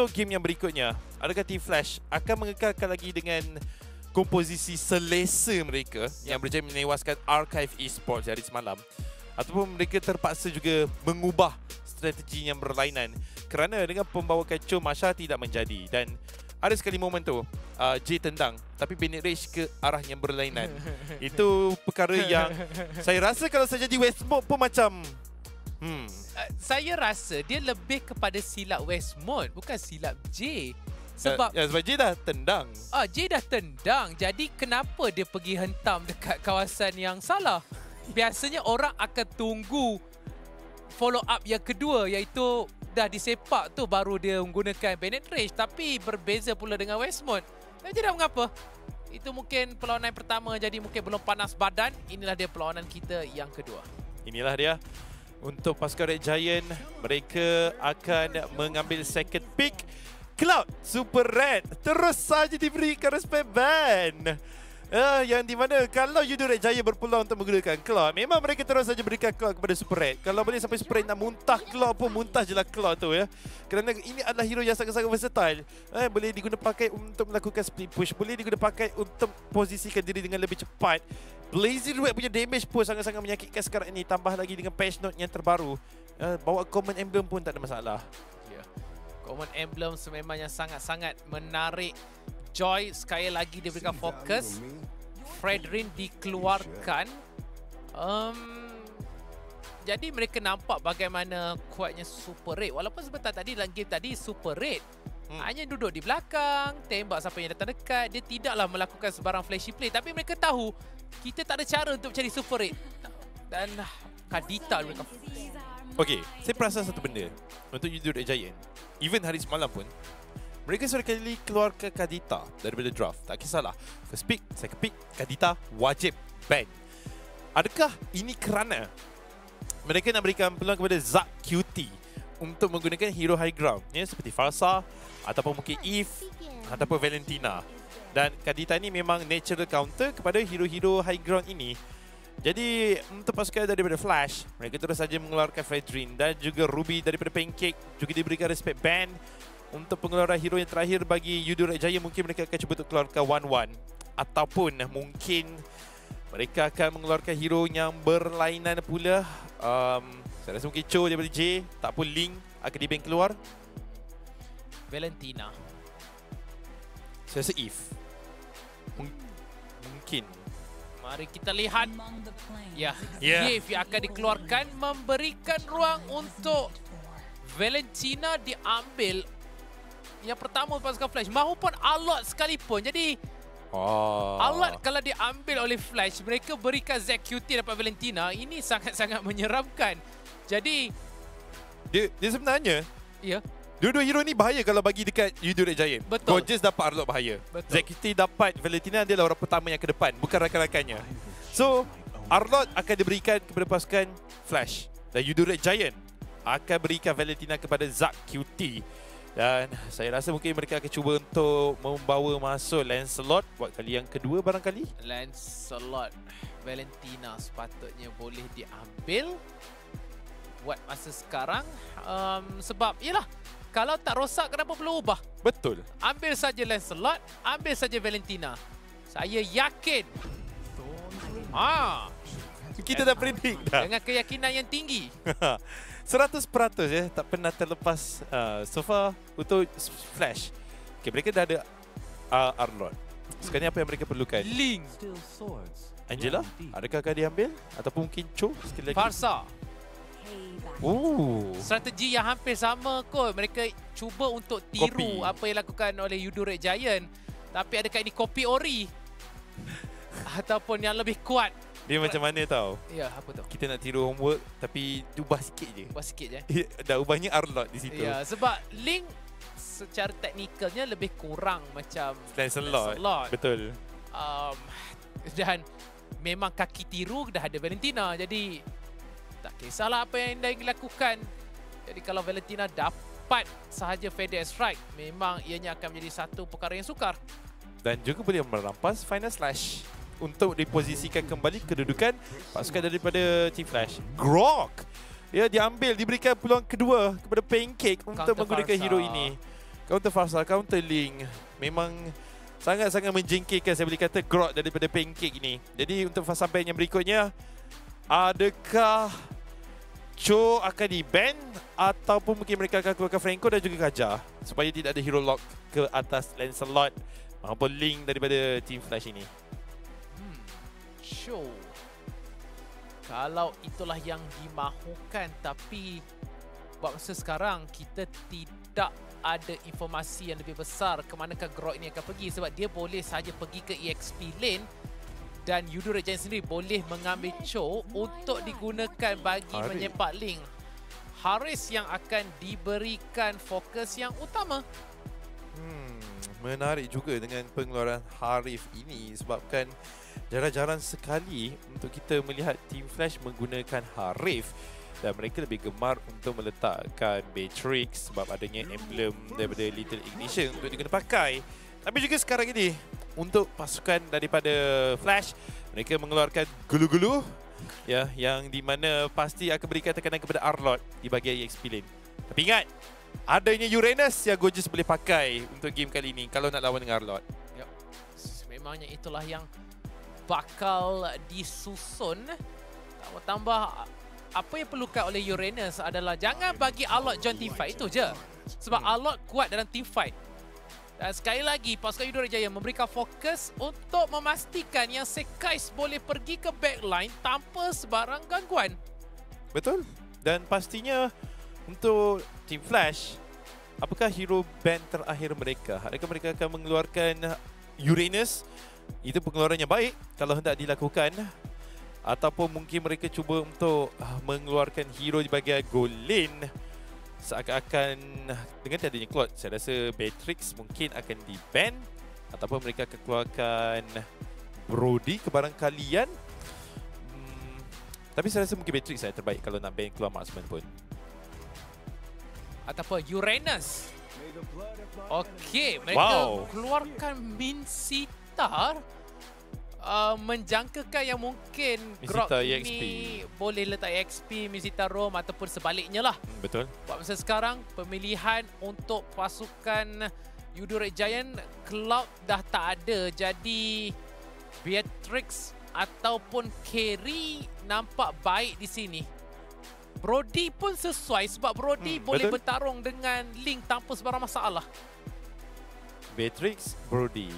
Untuk game yang berikutnya, adakah T-Flash akan mengekalkan lagi dengan komposisi selesa mereka yang berjaya menewaskan Archive Esports hari semalam? Ataupun mereka terpaksa juga mengubah strategi yang berlainan kerana dengan pembawa kacau Masha tidak menjadi. Dan ada sekali momen tu uh, J tendang tapi Bennett Rage ke arah yang berlainan. Itu perkara yang saya rasa kalau saya jadi Westmode pun macam hmm. Uh, saya rasa dia lebih kepada silap Westmode bukan silap J sebab ya, sebab J dah tendang. Ah, J dah tendang. Jadi kenapa dia pergi hentam dekat kawasan yang salah? Biasanya orang akan tunggu follow up yang kedua iaitu dah disepak tu baru dia menggunakan Bennett Rage tapi berbeza pula dengan Westmont. Dan tidak mengapa. Itu mungkin perlawanan pertama jadi mungkin belum panas badan. Inilah dia perlawanan kita yang kedua. Inilah dia. Untuk pasukan Red Giant, mereka akan mengambil second pick. Cloud Super Red terus saja diberikan respect ban. Uh, yang di mana kalau Yudo Red Jaya berpeluang untuk menggunakan Claw, memang mereka terus saja berikan Claw kepada Super Red. Kalau boleh sampai Super Red nak muntah Claw pun muntah je lah Claw tu ya. Kerana ini adalah hero yang sangat-sangat versatile. Eh, boleh digunakan pakai untuk melakukan split push, boleh digunakan pakai untuk posisikan diri dengan lebih cepat. Blazing Red punya damage pun sangat-sangat menyakitkan sekarang ini. Tambah lagi dengan patch note yang terbaru. Uh, bawa common emblem pun tak ada masalah. Common Emblem sememangnya sangat-sangat menarik. Joy sekali lagi diberikan fokus. Fredrin dikeluarkan. Um, jadi mereka nampak bagaimana kuatnya Super Red. Walaupun sebentar tadi dalam game tadi Super Red hmm. hanya duduk di belakang, tembak siapa yang datang dekat. Dia tidaklah melakukan sebarang flashy play. Tapi mereka tahu kita tak ada cara untuk cari Super Red. Dan Kadita mereka Okay, saya perasan satu benda untuk Yudur Giant. Even hari semalam pun, mereka sudah kali keluarkan Kadita daripada draft. Tak kisahlah. First pick, second pick, Kadita wajib ban. Adakah ini kerana mereka nak berikan peluang kepada Zack QT untuk menggunakan hero high ground ya, seperti Farsa ataupun mungkin Eve ataupun Valentina. Dan Kadita ni memang natural counter kepada hero-hero high ground ini jadi untuk pasukan daripada Flash, mereka terus saja mengeluarkan Fredrin dan juga Ruby daripada Pancake juga diberikan respect ban. Untuk pengeluaran hero yang terakhir bagi Yudur Jaya mungkin mereka akan cuba untuk keluarkan One-One. Ataupun mungkin mereka akan mengeluarkan hero yang berlainan pula. Um, saya rasa mungkin Cho daripada J, tak pun Link akan dibank keluar. Valentina. Saya rasa Eve. mungkin. Mari kita lihat. Ya, yeah. Yave yang akan dikeluarkan memberikan ruang untuk Valentina diambil. Yang pertama pasukan Flash. Mahupun Alot sekalipun. Jadi, oh. Alot kalau diambil oleh Flash, mereka berikan Zack QT dapat Valentina. Ini sangat-sangat menyeramkan. Jadi... Dia, dia sebenarnya... Ya. Dua-dua hero ni bahaya kalau bagi dekat Yudo Red Giant. Betul. Gorgeous dapat Arlot bahaya. Betul. ZQT dapat Valentina dia lah orang pertama yang ke depan. Bukan rakan-rakannya. So, Arlot akan diberikan kepada pasukan Flash. Dan Yudo Red Giant akan berikan Valentina kepada Zack QT. Dan saya rasa mungkin mereka akan cuba untuk membawa masuk Lancelot buat kali yang kedua barangkali. Lancelot Valentina sepatutnya boleh diambil buat masa sekarang um, sebab yalah kalau tak rosak, kenapa perlu ubah? Betul. Ambil saja Lancelot, ambil saja Valentina. Saya yakin. Ha. Kita dah predict dah. Dengan keyakinan yang tinggi. 100% ya, tak pernah terlepas uh, so far untuk Flash. Okay, mereka dah ada uh, Arlot. Sekarang apa yang mereka perlukan? Link. Angela, adakah akan diambil? Ataupun mungkin Cho sekali lagi? Farsa. Ooh. Strategi yang hampir sama kot. Mereka cuba untuk tiru copy. apa yang dilakukan oleh Yudo Red Giant. Tapi adakah ini kopi ori? Ataupun yang lebih kuat? Dia macam mana tau? Ya, apa tu? Kita nak tiru homework tapi ubah sikit je. Ubah sikit je? Dah ubahnya Arlot di situ. Ya, sebab Link secara teknikalnya lebih kurang macam Lancelot. Betul. Um, dan memang kaki tiru dah ada Valentina. Jadi tak kisahlah apa yang anda ingin lakukan. Jadi kalau Valentina dapat sahaja Fader Strike, memang ianya akan menjadi satu perkara yang sukar. Dan juga boleh merampas Final Slash untuk diposisikan kembali kedudukan pasukan daripada T-Flash. Grok! Ya, diambil, diberikan peluang kedua kepada Pancake untuk menggunakan hero ini. Counter Farsa, counter Link Memang sangat-sangat menjengkelkan saya boleh kata grot daripada pancake ni. Jadi untuk fasa ban yang berikutnya adakah Cho akan di ban ataupun mungkin mereka akan keluarkan Franco dan juga Kaja supaya tidak ada hero lock ke atas Lancelot maupun Link daripada Team Flash ini. Hmm. Show. Kalau itulah yang dimahukan tapi buat masa sekarang kita tidak ada informasi yang lebih besar ke manakah Grok ini akan pergi sebab dia boleh saja pergi ke EXP lane dan Yudo Rejan sendiri boleh mengambil Cho untuk digunakan bagi Haris. menyepak link. Haris yang akan diberikan fokus yang utama. Hmm, menarik juga dengan pengeluaran Harif ini sebabkan jarang-jarang sekali untuk kita melihat Team Flash menggunakan Harif dan mereka lebih gemar untuk meletakkan Matrix sebab adanya emblem daripada Little Ignition untuk diguna pakai. Tapi juga sekarang ini untuk pasukan daripada Flash mereka mengeluarkan gulu-gulu ya yang di mana pasti akan berikan tekanan kepada Arlot di bahagian EXP lane. Tapi ingat adanya Uranus yang Gorgeous boleh pakai untuk game kali ini kalau nak lawan dengan Arlot. Memangnya itulah yang bakal disusun. Tambah-tambah apa yang perlukan oleh Uranus adalah jangan bagi Alot join team fight itu je. Sebab Hmm. Alot kuat dalam team fight. Dan sekali lagi pasukan Yudo Jaya memberikan fokus untuk memastikan yang Sekais boleh pergi ke backline tanpa sebarang gangguan. Betul. Dan pastinya untuk Team Flash, apakah hero band terakhir mereka? Adakah mereka akan mengeluarkan Uranus? Itu pengeluaran yang baik kalau hendak dilakukan. Ataupun mungkin mereka cuba untuk mengeluarkan hero di bahagian goal lane. Seakan-akan dengan tiadanya Claude, saya rasa Beatrix mungkin akan di-ban. Ataupun mereka akan keluarkan Brody ke barang kalian. Hmm, tapi saya rasa mungkin Matrix saya terbaik kalau nak ban keluar marksman pun. Ataupun Uranus. Okey, mereka Wow. keluarkan Min Sitar uh, menjangkakan yang mungkin Grok Sitar ini boleh letak EXP Min Sitar Rom ataupun sebaliknya lah. Hmm, betul. Buat masa sekarang pemilihan untuk pasukan Yudorek Giant Cloud dah tak ada jadi Beatrix ataupun Carry nampak baik di sini. Brody pun sesuai sebab Brody Hmm, boleh betul. bertarung dengan Link tanpa sebarang masalah. Beatrix, Brody.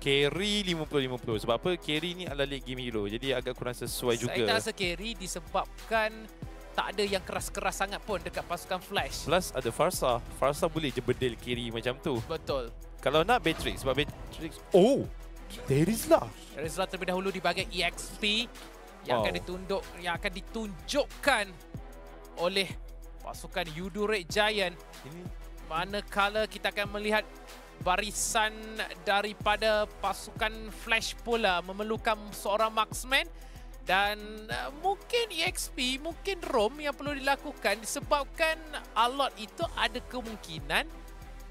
Carry 50-50. Sebab apa? Carry ni adalah late game hero. Jadi agak kurang sesuai Saya tak juga. rasa Carry disebabkan tak ada yang keras-keras sangat pun dekat pasukan Flash. Plus ada Farsa. Farsa boleh je bedel carry macam tu. Betul. Kalau nak Beatrix. Sebab Beatrix... Oh! There is lah. Result terlebih dahulu di bahagian EXP yang Wow. akan ditunduk yang akan ditunjukkan oleh pasukan Yudurek Giant Ini manakala kita akan melihat barisan daripada pasukan Flash pula memerlukan seorang marksman dan uh, mungkin EXP, mungkin ROM yang perlu dilakukan disebabkan Alot itu ada kemungkinan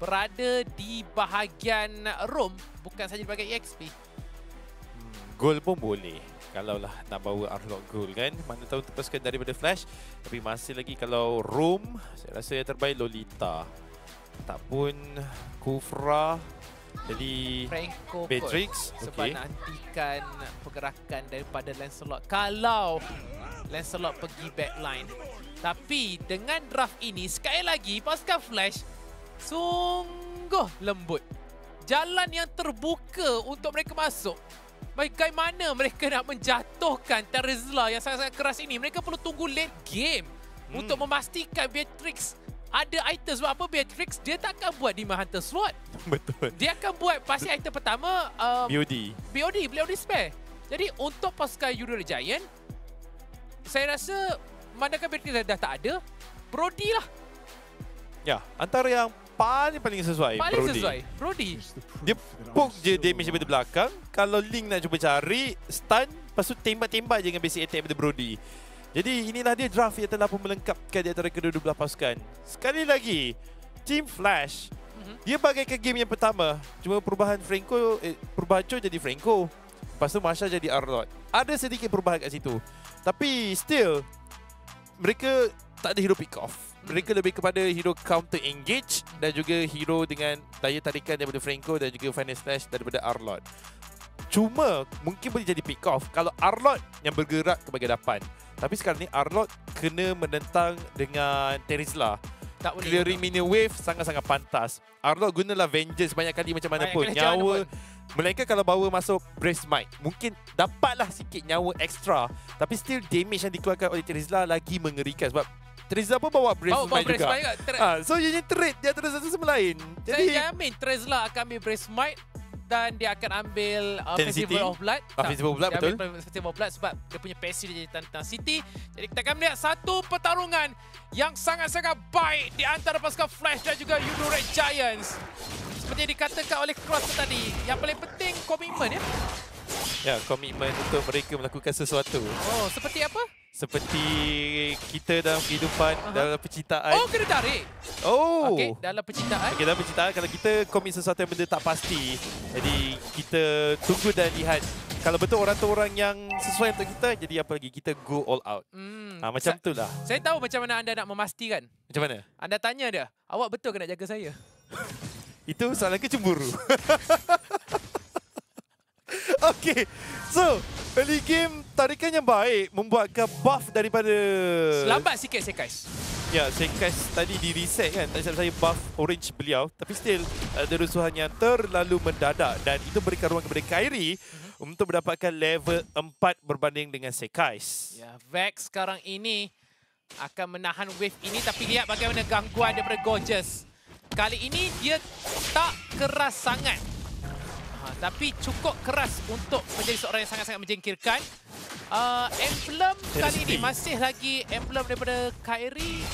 berada di bahagian ROM bukan saja di EXP. Hmm, pun boleh. Kalau lah nak bawa Arlok goal kan Mana tahu untuk pasukan daripada Flash. Tapi masih lagi kalau Room Saya rasa yang terbaik Lolita Ataupun Kufra Jadi Franco kot. Beatrix sebab okay. nak hentikan pergerakan daripada Lancelot kalau Lancelot pergi backline. Tapi dengan draft ini sekali lagi pasukan Flash sungguh lembut. Jalan yang terbuka untuk mereka masuk. Bagaimana mereka nak menjatuhkan Terizla yang sangat-sangat keras ini? Mereka perlu tunggu late game Hmm. untuk memastikan Beatrix ada item. Sebab apa Beatrix dia takkan buat di Hunter slot. Betul Dia akan buat pasti item pertama um, BOD BOD, BOD spare. Jadi untuk pasukan Yudora Giant, saya rasa manakala Beatrix dah, dah tak ada, Brody lah Ya Antara yang paling-paling sesuai paling Brody. sesuai. Brody. Dia poke je damage daripada belakang Kalau Link nak cuba cari Stun Lepas tu tembak-tembak je dengan basic attack daripada Brody Jadi inilah dia draft yang telah pun melengkapkan di antara kedua-dua belah pasukan. Sekali lagi Team Flash. Mhm. Dia bagaikan game yang pertama. Cuma perubahan Franco eh, Perubahan Cho jadi Franco. Lepas tu Marsha jadi Arlot. Ada sedikit perubahan kat situ. Tapi still Mereka tak ada hero pick off. Mereka lebih kepada hero counter engage dan juga hero dengan daya tarikan daripada Franco dan juga finance slash daripada Arlot. Cuma mungkin boleh jadi pick off kalau Arlot yang bergerak ke bahagian depan. Tapi sekarang ni Arlot kena menentang dengan Terizla. Tak boleh. Clearing minion wave sangat-sangat pantas. Arlot gunalah Vengeance banyak kali macam mana Banyak pun. Nyawa. Melainkan kalau bawa masuk Brace Might Mungkin dapatlah sikit nyawa extra Tapi still damage yang dikeluarkan oleh Terizla lagi mengerikan Sebab Terizla pun bawa Brace Bawa, bawa Brace juga Ah, So ianya trade di antara satu sama lain Saya Jadi jamin Trezla akan ambil Brace Might dan dia akan ambil uh, Ten Festival City? of Blood. Ah, Festival of Blood, dia betul. Ambil Festival of Blood sebab dia punya passion dia jadi tentang City. Jadi kita akan melihat satu pertarungan yang sangat-sangat baik di antara pasukan Flash dan juga Yudo Red Giants. Seperti yang dikatakan oleh Cross tadi, yang paling penting komitmen ya. Ya komitmen untuk mereka melakukan sesuatu Oh, seperti apa? Seperti kita dalam kehidupan Aha. Dalam percintaan Oh, kena tarik. Oh Okey, dalam percintaan. Okay, dalam percintaan kalau kita komit sesuatu yang benda tak pasti Jadi kita tunggu dan lihat Kalau betul orang tu orang yang sesuai untuk kita Jadi apa lagi kita go all out Hmm, ha, Macam sa- tu lah Saya tahu macam mana anda nak memastikan. Macam mana? Anda tanya dia, awak betul ke nak jaga saya? Itu soalan ke cemburu? okay, so early game tarikan yang baik membuatkan buff daripada Lambat sikit Sekais. Ya, Sekas tadi di reset kan. Tak silap saya buff orange beliau. Tapi still ada rusuhan yang terlalu mendadak. Dan itu berikan ruang kepada Kyrie untuk mendapatkan level 4 berbanding dengan Sekais. Ya, Vex sekarang ini akan menahan wave ini tapi lihat bagaimana gangguan daripada Gorgeous. Kali ini dia tak keras sangat. Ha, tapi cukup keras untuk menjadi seorang yang sangat-sangat menjengkirkan. Uh, emblem kali ini masih lagi emblem daripada Kyrie.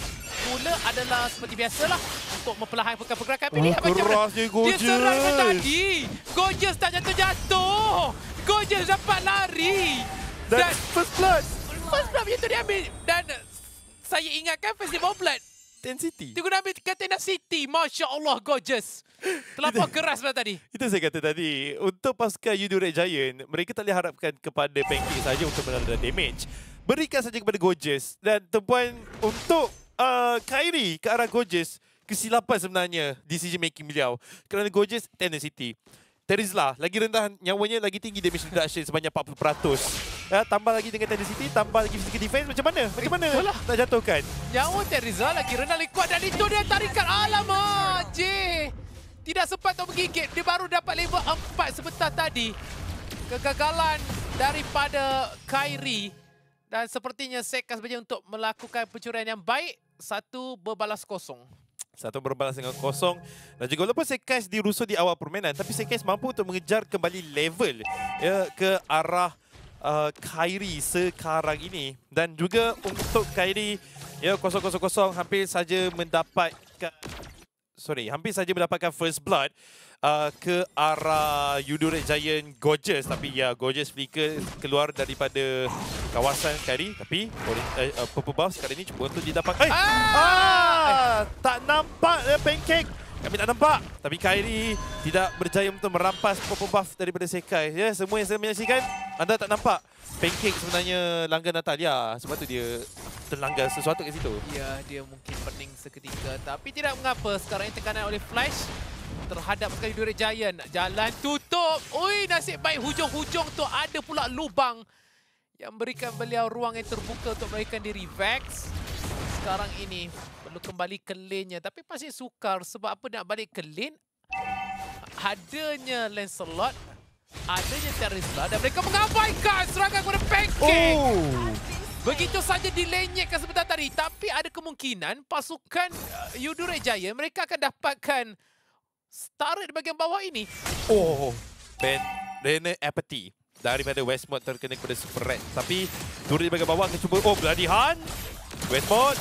Mula adalah seperti biasalah untuk mempelahai pergerakan. Tapi Oh, lihat macam mana dia, dia serang pun tadi. Gorgeous tak jatuh-jatuh. Gorgeous dapat lari. Dan first blood. First blood macam tu dia ambil dan saya ingatkan Festival Blood. Ten City. Dia guna ambil Katana City. Masya Allah, gorgeous. Terlampau keras pula tadi. Itu saya kata tadi. Untuk pasukan Yudo Red Giant, mereka tak boleh harapkan kepada Pancake saja untuk menahan damage. Berikan saja kepada Gorgeous. Dan tumpuan untuk uh, Kyrie ke arah Gorgeous, kesilapan sebenarnya decision making beliau. Kerana Gorgeous, Ten City. Terizla, lagi rendah nyawanya, lagi tinggi damage reduction sebanyak 40%. Ya, tambah lagi dengan Ten City, tambah lagi physical defense. Macam mana? Macam mana Betul lah. nak jatuhkan? Nyawa Teresa lagi rendah lagi kuat dan itu dia tarikan. Alamak, J. Tidak sempat untuk menggigit. Dia baru dapat level 4 sebentar tadi. Kegagalan daripada Kyrie. Dan sepertinya Sekas saja untuk melakukan pencurian yang baik. Satu berbalas kosong. Satu berbalas dengan kosong dan juga walaupun Sekais dirusuh di awal permainan tapi Sekais mampu untuk mengejar kembali level ya ke arah uh, Kyrie sekarang ini dan juga untuk Kyrie ya 000 hampir saja mendapatkan sorry hampir saja mendapatkan first blood uh, ke arah Yudo Red Giant Gorgeous. Tapi ya Gorgeous flicker keluar daripada kawasan Kyrie tapi orange, uh, uh, purple buff sekarang ini cuba untuk didapat. Eh! Ah! ah! Tak nampak eh, pancake kami tak nampak tapi Kyrie tidak berjaya untuk merampas purple buff daripada Sekai ya semua yang saya menyaksikan anda tak nampak pancake sebenarnya langgan Natalia sebab tu dia terlanggar sesuatu kat situ Ya, dia mungkin pening seketika. Tapi tidak mengapa. Sekarang ini tekanan oleh Flash terhadap sekali Dure Giant. Jalan tutup. Ui, nasib baik hujung-hujung tu ada pula lubang yang memberikan beliau ruang yang terbuka untuk melarikan diri. Vex sekarang ini perlu kembali ke lane-nya. Tapi pasti sukar sebab apa nak balik ke lane? Adanya Lancelot, adanya Terizla dan mereka mengabaikan serangan kepada Pancake. oh Begitu saja dilenyekkan sebentar tadi. Tapi ada kemungkinan pasukan uh, Yudure Jaya mereka akan dapatkan turret di bahagian bawah ini. Oh, Ben Rene Apathy daripada Westmont terkena kepada Super Red. Tapi turut di bahagian bawah akan cuba, oh Bloody Hunt. Westmont,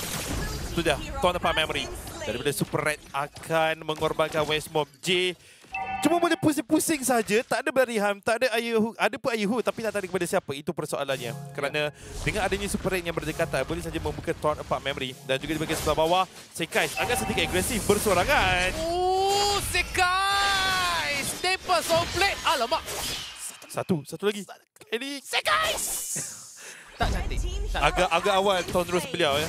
sudah, tuan dapat memory. Daripada Super Red akan mengorbankan Westmont. J Cuma boleh pusing-pusing saja, tak ada Hunt, tak ada Ayahu, ada pun Ayahu tapi tak tarik kepada siapa, itu persoalannya. Kerana dengan adanya Super Red yang berdekatan, boleh saja membuka Torn Apart Memory. Dan juga di bahagian sebelah bawah, Sekais agak sedikit agresif bersorangan. Oh, Sekai! Staples on plate. Alamak. Satu, satu lagi. Ini Sekai! Tak cantik. Tak Agak agak awal Tonros beliau ya.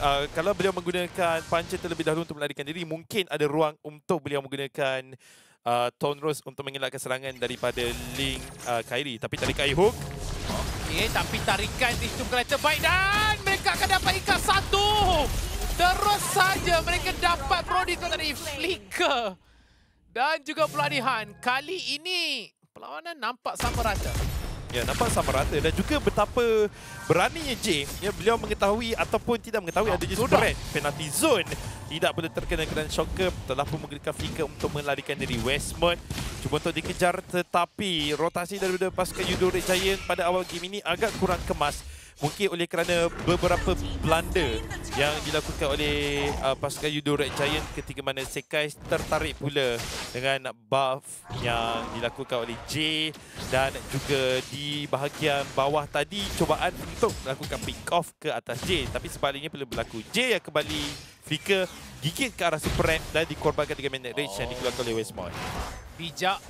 Uh, kalau beliau menggunakan puncher terlebih dahulu untuk melarikan diri, mungkin ada ruang untuk beliau menggunakan uh, Tonros untuk mengelakkan serangan daripada Link uh, Kyrie. Tapi tarik air hook. Okey, tapi tarikan itu kena terbaik dan mereka akan dapat ikat satu. Terus saja mereka dapat Brody kalau tadi flicker. Dan juga pelarihan. Kali ini perlawanan nampak sama rata. Ya, nampak sama rata dan juga betapa beraninya J ya beliau mengetahui ataupun tidak mengetahui Ah, ada sudah. spread penalty zone. Tidak boleh terkena Grand Shocker telah pun menggunakan flicker untuk melarikan diri. Westmont cuba untuk dikejar tetapi rotasi daripada pasukan Yudo Red Giant pada awal game ini agak kurang kemas mungkin oleh kerana beberapa blunder yang dilakukan oleh uh, pasukan Yudo Red Giant ketika mana Sekai tertarik pula dengan buff yang dilakukan oleh J dan juga di bahagian bawah tadi cubaan untuk melakukan pick off ke atas J. Tapi sebaliknya perlu berlaku J yang kembali flicker gigit ke arah super ramp dan dikorbankan dengan magnet rage yang dikeluarkan oleh Westmont Bijak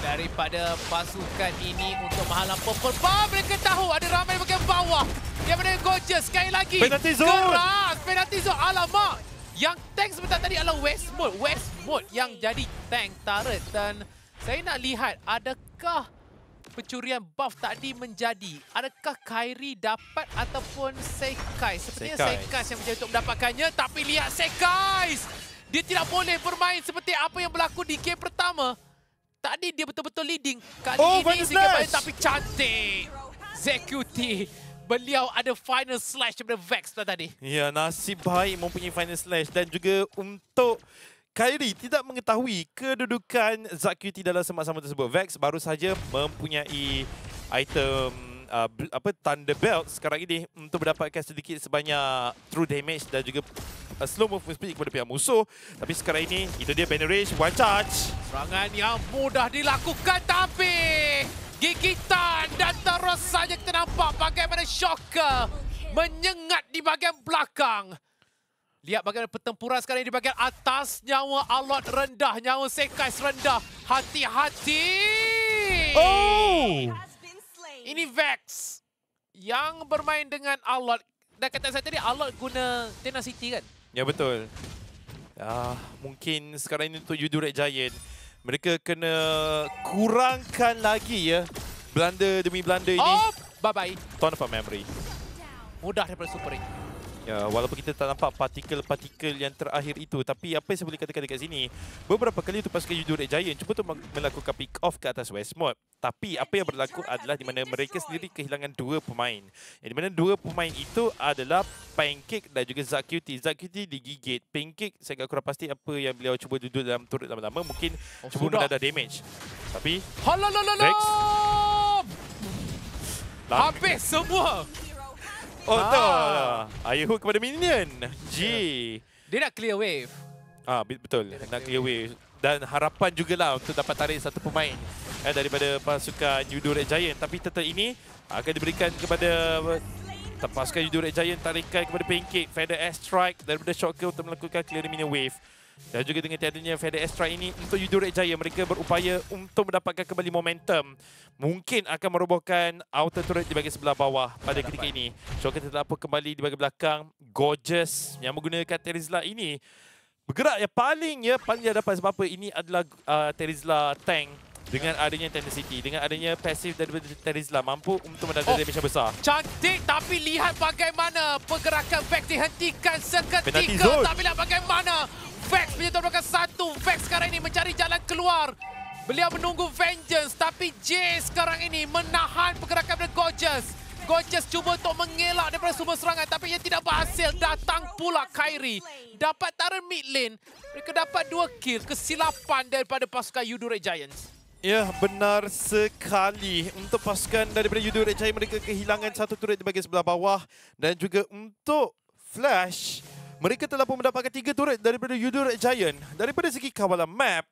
daripada pasukan ini untuk menghalang purple bar. Mereka tahu ada ramai bagian bawah. Yang mana Gorgeous sekali lagi. Penalty zone. Keras. Penalty zone. Alamak. Yang tank sebentar tadi adalah Westmode. Westmode yang jadi tank turret. Dan saya nak lihat adakah pencurian buff tadi menjadi. Adakah Kyrie dapat ataupun Sekai? Sepertinya Sekai. Sekai yang menjadi untuk mendapatkannya. Tapi lihat Sekai. Dia tidak boleh bermain seperti apa yang berlaku di game pertama. Tadi dia betul-betul leading. Kali Oh, ini banyak tapi cantik. Zekuti. Beliau ada final slash daripada Vex tu tadi. Ya, nasib baik mempunyai final slash dan juga untuk Kyrie tidak mengetahui kedudukan Zakuti dalam semak-sama tersebut. Vex baru saja mempunyai item uh, apa Thunder Belt sekarang ini untuk mendapatkan sedikit sebanyak true damage dan juga uh, slow movement speed kepada pihak musuh. Tapi sekarang ini itu dia banner rage one charge. Serangan yang mudah dilakukan tapi gigitan dan terus saja kita nampak bagaimana Shocker menyengat di bahagian belakang. Lihat bagaimana pertempuran sekarang ini di bahagian atas. Nyawa Alot rendah, nyawa Sekais rendah. Hati-hati! Oh! Ini Vex yang bermain dengan Alot. Dan kata saya tadi, Alot guna Tenacity kan? Ya betul. Ah, mungkin sekarang ini untuk Yudu Red Giant mereka kena kurangkan lagi ya blunder demi blunder ini. Oh, bye-bye. Ton of memory. Mudah daripada Super Ring. Ya, walaupun kita tak nampak partikel-partikel yang terakhir itu, tapi apa yang saya boleh katakan dekat sini, beberapa kali tu pasukan Yudo Red Giant cuba untuk meng- melakukan pick off ke atas Westmode. Tapi apa yang berlaku adalah di mana mereka sendiri kehilangan dua pemain. Yang di mana dua pemain itu adalah Pancake dan juga Zakuti. Zakuti digigit. Pancake saya agak kurang pasti apa yang beliau cuba duduk dalam turret lama-lama. Mungkin Oh, cuba sudah. menadah damage. Tapi Halalala! Vex. lam- Habis semua. Oh, Ah. tak. Air hook kepada minion. G. Dia nak clear wave. Ah be- betul nak clear way dan harapan jugalah untuk dapat tarik satu pemain eh, daripada pasukan Judo Red Giant tapi tetap ini akan diberikan kepada pasukan Judo Red Giant tarikan kepada Pancake Feather Air Strike daripada Shocker untuk melakukan clear minion wave dan juga dengan tiadanya Feather Strike ini untuk Red Giant mereka berupaya untuk mendapatkan kembali momentum. Mungkin akan merobohkan outer turret di bahagian sebelah bawah pada ketika ini. Shocker tetap pun kembali di bahagian belakang. Gorgeous yang menggunakan Terizla ini. Bergerak yang paling ya paling dia dapat sebab apa? Ini adalah uh, Terizla tank. Dengan adanya Tenacity dengan adanya pasif daripada Terizla mampu untuk mendadak Oh. damage yang besar. Cantik tapi lihat bagaimana pergerakan Vex dihentikan seketika. Tapi lihat bagaimana Vex menyentuh belakang satu. Vex sekarang ini mencari jalan keluar. Beliau menunggu vengeance tapi J sekarang ini menahan pergerakan dari Gorgeous. Gorgeous cuba untuk mengelak daripada semua serangan tapi ia tidak berhasil. Datang pula Kyrie. Dapat taruh mid lane. Mereka dapat dua kill. Kesilapan daripada pasukan Yudo Red Giants. Ya, benar sekali. Untuk pasukan daripada Yudo Red Giant mereka kehilangan satu turret di bahagian sebelah bawah dan juga untuk Flash mereka telah pun mendapatkan tiga turret daripada Yudo Red Giant. Daripada segi kawalan map,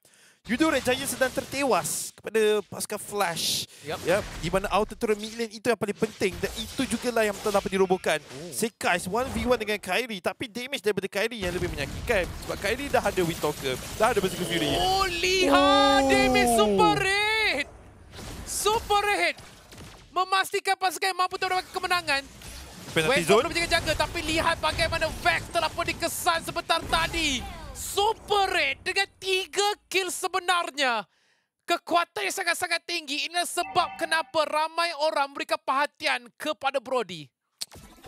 Yudo Red Giant sedang tertewas kepada pasukan Flash. Yup. Ya, di mana outer turret mid lane itu yang paling penting dan itu jugalah yang telah dirobohkan. Oh. Sekais 1v1 dengan Kyrie tapi damage daripada Kyrie yang lebih menyakitkan sebab Kyrie dah ada Wind Talker, dah ada Berserker Fury. Oh, lihat Oh. damage super red. Super red. memastikan pasukan yang mampu untuk mendapatkan kemenangan. Penalty Westbrook zone. berjaga-jaga tapi lihat bagaimana Vex telah pun dikesan sebentar tadi. Super Red dengan tiga kill sebenarnya. Kekuatan yang sangat-sangat tinggi. Inilah sebab kenapa ramai orang memberikan perhatian kepada Brody.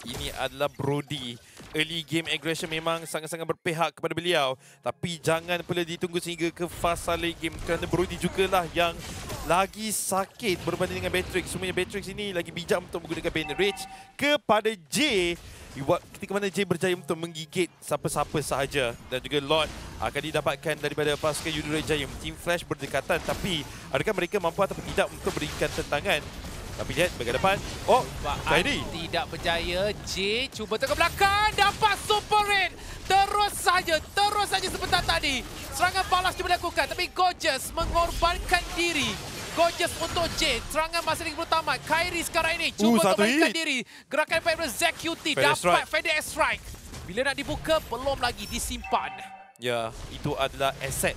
Ini adalah Brody. Early game aggression memang sangat-sangat berpihak kepada beliau. Tapi jangan pula ditunggu sehingga ke fasa late game kerana Brody jugalah yang lagi sakit berbanding dengan Beatrix. Semuanya Beatrix ini lagi bijak untuk menggunakan Band Rage kepada J. Buat ketika mana J berjaya untuk menggigit siapa-siapa sahaja dan juga Lord akan didapatkan daripada pasukan Yudhira Jaya. Team Flash berdekatan tapi adakah mereka mampu atau tidak untuk berikan tentangan? Tapi lihat bagian depan. Oh, Kyrie. Tidak berjaya. J cuba ke belakang. Dapat Super Red. Terus saja. Terus saja sebentar tadi. Serangan balas cuba dilakukan. Tapi Gorgeous mengorbankan diri. Gorgeous untuk J. Serangan masih lagi belum tamat. Kyrie sekarang ini cuba Uh, kembalikan hit. diri. Gerakan daripada Zack QT. Fedex Dapat. Fedex Strike. Bila nak dibuka, belum lagi disimpan. Ya, itu adalah aset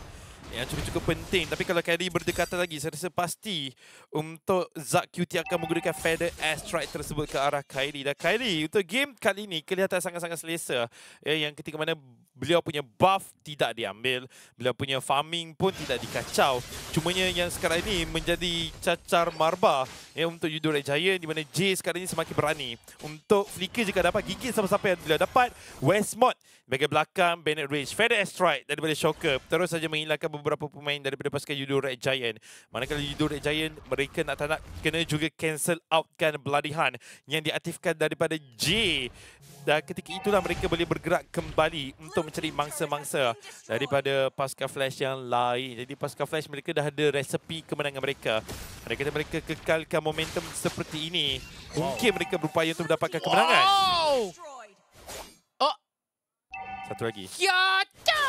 yang cukup-cukup penting. Tapi kalau Kyrie berdekatan lagi, saya rasa pasti untuk Zack QT akan menggunakan feather air strike tersebut ke arah Kyrie. Dan Kyrie untuk game kali ini kelihatan sangat-sangat selesa. Ya, yang ketika mana beliau punya buff tidak diambil, beliau punya farming pun tidak dikacau. Cumanya yang sekarang ini menjadi cacar marba ya, untuk Yudhira Jaya di mana J sekarang ini semakin berani. Untuk Flicker jika dapat gigit siapa-siapa yang beliau dapat, Westmont bahagian belakang Bennett Rage, Feather Strike daripada Shocker terus saja menghilangkan beberapa pemain daripada pasukan Yudo Red Giant. Manakala Yudo Red Giant mereka nak tak nak kena juga cancel outkan Bloody Hunt yang diaktifkan daripada J. Dan ketika itulah mereka boleh bergerak kembali untuk mencari mangsa-mangsa daripada pasukan Flash yang lain. Jadi pasukan Flash mereka dah ada resepi kemenangan mereka. Mereka mereka kekalkan momentum seperti ini. Mungkin mereka berupaya untuk mendapatkan kemenangan. Wow! Oh, Satu lagi. ya, ya.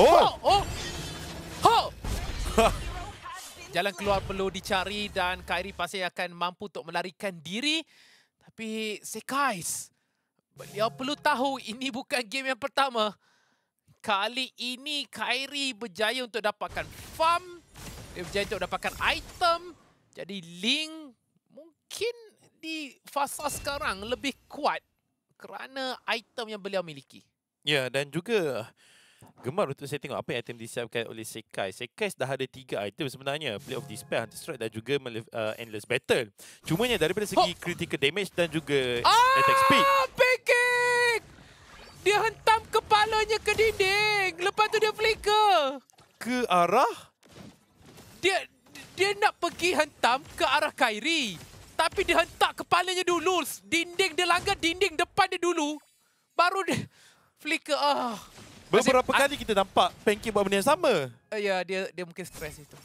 Oh! Oh, oh. Jalan keluar perlu dicari dan Kyrie pasti akan mampu untuk melarikan diri. Tapi Sekais, beliau perlu tahu ini bukan game yang pertama. Kali ini Kyrie berjaya untuk dapatkan farm. Dia berjaya untuk dapatkan item. Jadi Link mungkin di fasa sekarang lebih kuat kerana item yang beliau miliki. Ya, dan juga gemar untuk saya tengok apa yang item disiapkan oleh Sekai. Sekai dah ada tiga item sebenarnya. Play of Despair, Hunter Strike dan juga uh, Endless Battle. Cumanya daripada segi Oh. critical damage dan juga Ah, attack speed. Dia hentam kepalanya ke dinding. Lepas tu dia flicker. Ke arah? Dia dia nak pergi hentam ke arah Kyrie. Tapi dia hentak kepalanya dulu. Dinding dia langgar dinding depan dia dulu. Baru dia flicker. Ah. Beberapa Nasib- kali kita nampak Pancake buat benda yang sama. Ah, ya, dia dia mungkin stres itu.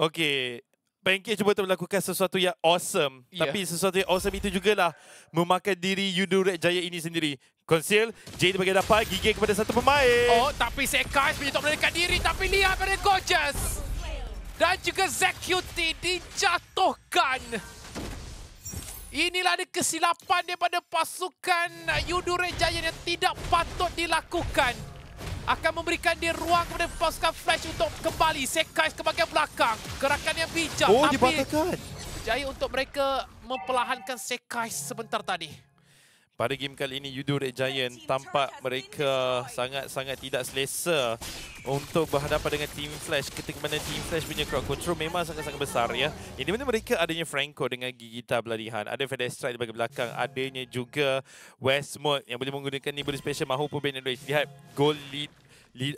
Okey. Pancake cuba untuk melakukan sesuatu yang awesome. Ya. Tapi sesuatu yang awesome itu jugalah memakan diri Yudo Red Jaya ini sendiri. Conceal, J bagi dapat gigit kepada satu pemain. Oh, tapi Sekai menyentuh melarikan diri. Tapi lihat pada Gorgeous. Dan juga Zack Cutie dijatuhkan. Inilah ada kesilapan daripada pasukan Yudure Giant yang tidak patut dilakukan. Akan memberikan dia ruang kepada pasukan Flash untuk kembali. Sekai ke bahagian belakang. Gerakan yang bijak. Oh, tapi berjaya untuk mereka memperlahankan Sekai sebentar tadi. Pada game kali ini Yudo Red Giant tampak mereka sangat-sangat tidak selesa untuk berhadapan dengan Team Flash ketika mana Team Flash punya crowd control memang sangat-sangat besar ya. Ini mana mereka adanya Franco dengan Gigita Beladihan, ada Fedex Strike di bahagian belakang, adanya juga Westmode yang boleh menggunakan Nibble Special maupun Band Rage. Lihat goal lead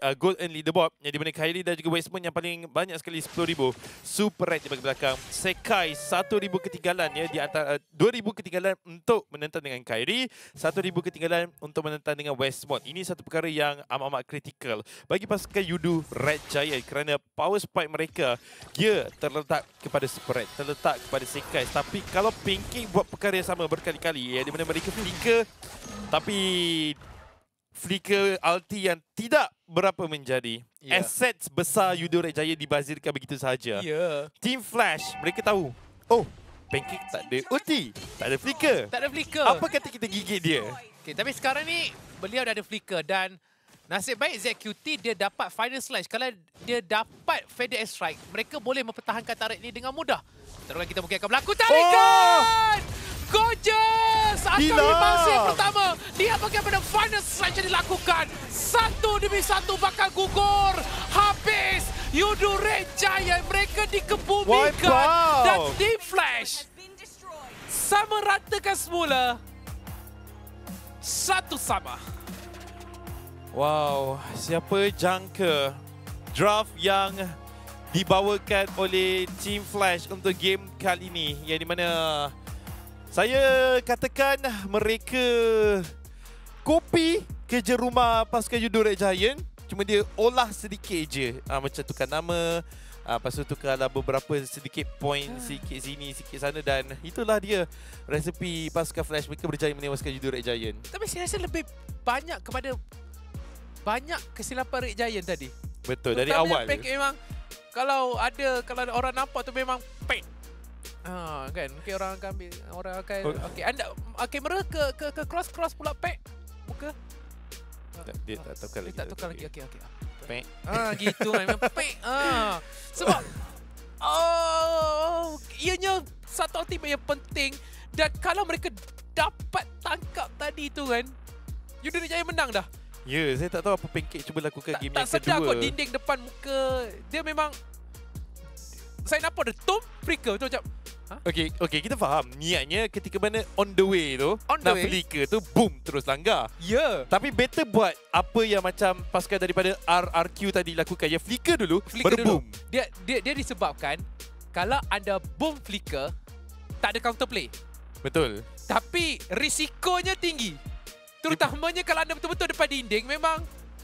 uh, gold and leaderboard yang di mana Kyrie dan juga Westmont yang paling banyak sekali 10,000 super red di bahagian belakang. Sekai 1,000 ketinggalan ya di antara uh, 2,000 ketinggalan untuk menentang dengan Kyrie 1,000 ketinggalan untuk menentang dengan Westmont ini satu perkara yang amat-amat kritikal bagi pasukan Yudu Red Giant kerana power spike mereka dia terletak kepada super red terletak kepada Sekai. Tapi kalau Pinky buat perkara yang sama berkali-kali ya di mana mereka flicker tapi flicker ulti yang tidak berapa menjadi. Yeah. Assets besar Yudo Red Jaya dibazirkan begitu sahaja. Yeah. Team Flash, mereka tahu. Oh, Pancake tak ada ulti, tak ada flicker. Tak ada flicker. Apa kata kita gigit dia? Okay, tapi sekarang ni beliau dah ada flicker dan nasib baik ZQT dia dapat final slash. Kalau dia dapat feather air strike, mereka boleh mempertahankan turret ni dengan mudah. Pertarungan kita mungkin akan berlaku. Tarikan! Gorgeous! Gila! masih pertama. Lihat bagaimana final selection dilakukan. Satu demi satu bakal gugur. Habis. Yudure Giant mereka dikebumikan. Dan Deep Flash sama ratakan semula. Satu sama. Wow, siapa jangka draft yang dibawakan oleh Team Flash untuk game kali ini yang di mana saya katakan mereka kopi kerja rumah pasukan Judo Red Giant. Cuma dia olah sedikit je. Ha, macam tukar nama. Ha, lepas tu tukarlah beberapa sedikit point sikit sini sikit sana. Dan itulah dia resepi pasukan Flash mereka berjaya menewaskan Judo Red Giant. Tapi saya rasa lebih banyak kepada banyak kesilapan Red Giant tadi. betul dari Terutama awal yang Pack memang kalau ada kalau ada orang nampak tu memang pack. Ha kan. Okey orang akan ambil orang akan Oh. okey anda uh, kamera ke ke ke cross cross pula pack. Muka. Tak, dia tak tukar Dia lagi. tak tukar lagi. Okey okey. Pek. Ah gitu memang pack. Ah. Sebab oh ianya satu ultimate yang penting dan kalau mereka dapat tangkap tadi tu kan Yudha Jaya menang dah. Ya, saya tak tahu apa pancake cuba lakukan tak, game tak yang sedar kedua. kot dinding depan muka dia memang saya nampak dia tom flicker tu macam Okey, okey kita faham. Niatnya ketika mana on the way tu, On the nak way. tu boom terus langgar. ya yeah. Tapi better buat apa yang macam pasukan daripada RRQ tadi lakukan. Ya flicker dulu, flicker baru boom. dulu dia dia dia disebabkan kalau anda boom flicker tak ada counter play Betul. tapi risikonya tinggi terutamanya kalau anda betul-betul depan dinding memang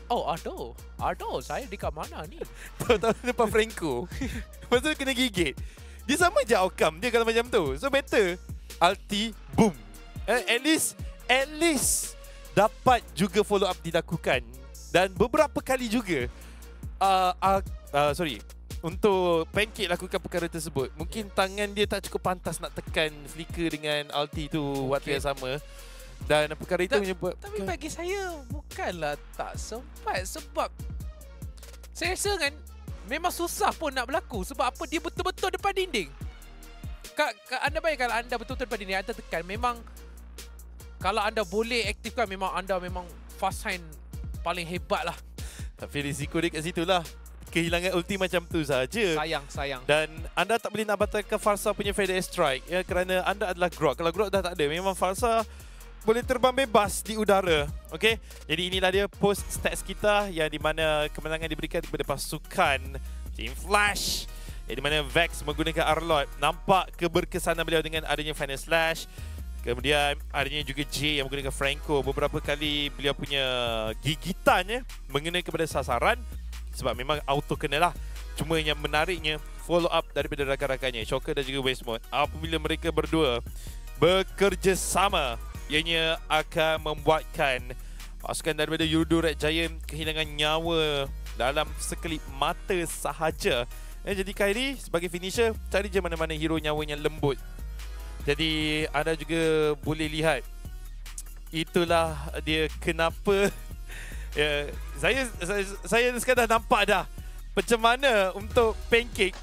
oh aduh aduh saya dekat mana ni Tahu-tahu depan Franco. Lepas tu kena gigit. Dia sama je outcome dia kalau macam tu. So better. Ulti, boom. Eh, at least, at least dapat juga follow up dilakukan. Dan beberapa kali juga, uh, uh, uh, sorry, untuk Pancake lakukan perkara tersebut, mungkin tangan dia tak cukup pantas nak tekan flicker dengan ulti tu waktu Okay. yang sama. Dan perkara itu menyebab... Tapi bagi saya bukanlah tak sempat sebab saya rasa kan memang susah pun nak berlaku sebab apa dia betul-betul depan dinding. Kak, kak anda bayangkan kalau anda betul-betul depan dinding anda tekan memang kalau anda boleh aktifkan memang anda memang fast hand paling hebat lah. Tapi risiko dia kat situ lah. Kehilangan ulti macam tu saja. Sayang, sayang. Dan anda tak boleh nak batalkan Farsa punya Feather Strike ya kerana anda adalah Grok. Kalau Grok dah tak ada, memang Farsa boleh terbang bebas di udara. Okey. Jadi inilah dia post stats kita yang di mana kemenangan diberikan kepada pasukan Team Flash. Di mana Vex menggunakan Arlot. Nampak keberkesanan beliau dengan adanya Final Slash. Kemudian adanya juga J yang menggunakan Franco. Beberapa kali beliau punya gigitan ya, mengenai kepada sasaran. Sebab memang auto kena lah. Cuma yang menariknya follow up daripada rakan-rakannya Shocker dan juga Westmont apabila mereka berdua bekerjasama ianya akan membuatkan pasukan daripada Yudo Red Giant kehilangan nyawa dalam sekelip mata sahaja. Eh, jadi Kyrie sebagai finisher cari je mana-mana hero nyawanya lembut. Jadi anda juga boleh lihat itulah dia kenapa ya, saya, saya saya sekadar nampak dah macam mana untuk pancake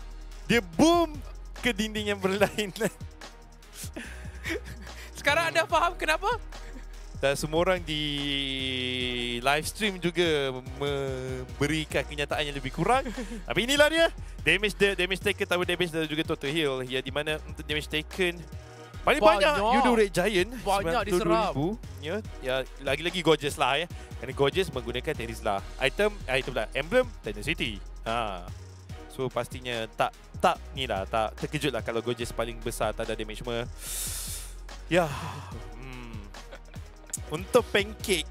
dia boom ke dinding yang berlainan Sekarang anda faham kenapa? dan semua orang di live stream juga memberikan kenyataan yang lebih kurang. Tapi inilah dia. Damage the damage taken tahu damage dan juga total heal. Ya di mana untuk damage taken paling banyak, Banyak. Yudo Red Giant Banyak diserap. 92,000. ya ya lagi-lagi gorgeous lah ya. Kerana gorgeous menggunakan Terizla item ah, item pula emblem City. Ha. So pastinya tak tak ni lah tak terkejut lah kalau gorgeous paling besar tak ada damage semua ya hmm. untuk pancake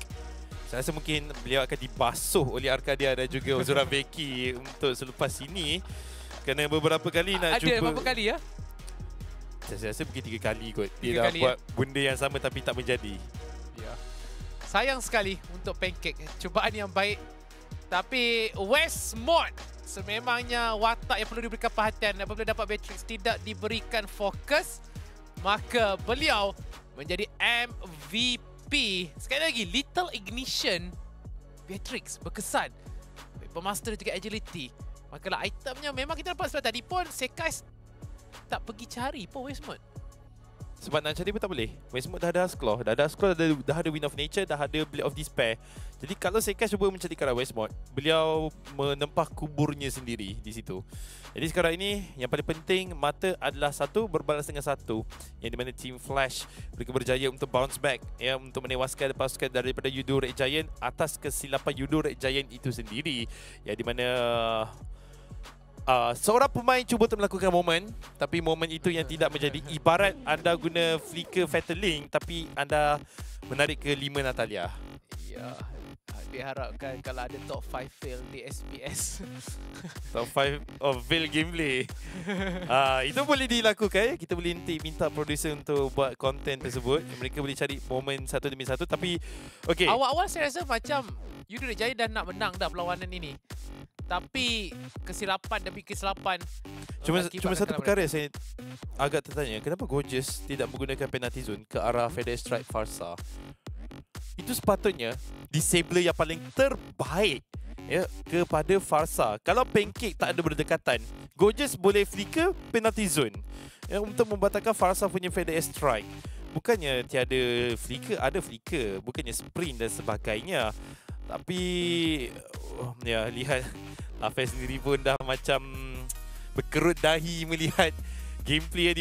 saya rasa mungkin beliau akan dibasuh oleh Arcadia dan juga Ozura Becky untuk selepas ini kerana beberapa kali nak Ada cuba berapa kali ya? saya rasa mungkin tiga kali kot dia Tiga dah kali, buat benda yang sama tapi tak menjadi Ya. Sayang sekali untuk pancake. Cubaan yang baik. Tapi Westmont sememangnya watak yang perlu diberikan perhatian apabila dapat Beatrix tidak diberikan fokus maka beliau menjadi MVP. Sekali lagi Little Ignition Beatrix berkesan. Bermaster juga agility. Maka lah itemnya memang kita nampak sebelah tadi pun Sekai tak pergi cari pun West Mode. Sebab nak cari pun tak boleh. Westmode dah ada Asclaw. Dah ada Asclaw, dah ada, dah ada Wind of Nature, dah ada Blade of Despair. Jadi kalau Sekai cuba mencari ke arah Westmode, beliau menempah kuburnya sendiri di situ. Jadi sekarang ini, yang paling penting, mata adalah satu berbalas dengan satu. Yang di mana Team Flash mereka berjaya untuk bounce back. Ya, untuk menewaskan pasukan daripada Yudo Red Giant atas kesilapan Yudo Red Giant itu sendiri. Ya, di mana Uh, seorang pemain cuba untuk melakukan momen tapi momen itu yang tidak menjadi ibarat anda guna flicker Fatal Link tapi anda menarik ke 5 Natalia. Ya. Diharapkan kalau ada top 5 fail di SPS. Top 5 of fail gameplay. uh, itu boleh dilakukan. Kita boleh nanti minta producer untuk buat konten tersebut. Mereka boleh cari momen satu demi satu tapi okay. Awal-awal saya rasa macam Red Giant dah nak menang dah perlawanan ini. Tapi kesilapan demi kesilapan Cuma cuma satu perkara yang saya agak tertanya, kenapa Gorgeous tidak menggunakan penalty zone ke arah FedEx Strike Farsa? Itu sepatutnya disabler yang paling terbaik ya kepada Farsa. Kalau Pancake tak ada berdekatan, Gorgeous boleh flicker penalty zone ya untuk membatalkan Farsa punya FedEx Strike. Bukannya tiada flicker, ada flicker, bukannya sprint dan sebagainya. Tapi oh, ya lihat Hafiz sendiri pun dah macam berkerut dahi melihat gameplay